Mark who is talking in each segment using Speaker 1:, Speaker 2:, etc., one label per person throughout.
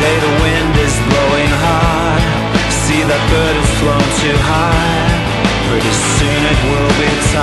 Speaker 1: Hey, the wind is blowing hard See, that bird has flown too high. Pretty soon it will be time.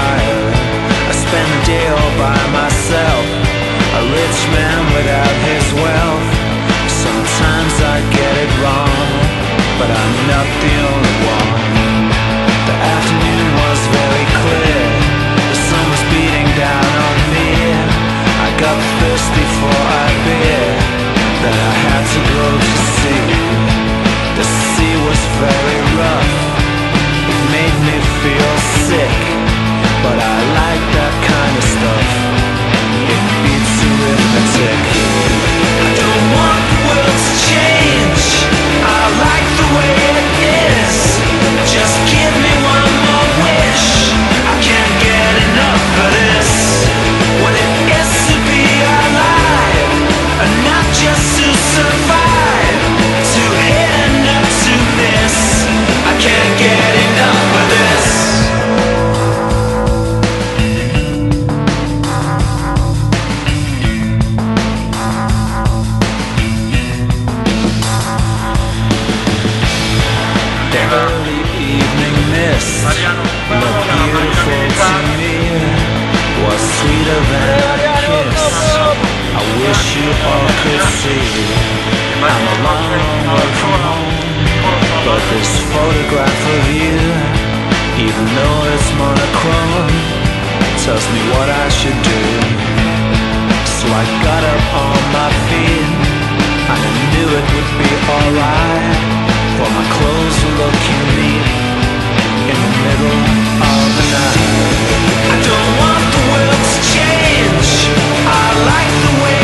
Speaker 1: this. The beautiful to me was sweeter than a kiss. I wish you all could see. I'm a long way from home, but this photograph of you, even though it's monochrome, tells me what I should do. So I got up on my feet. I knew it would be alright, for my clothes were looking neat of the night I don't want the world to change. I like the way.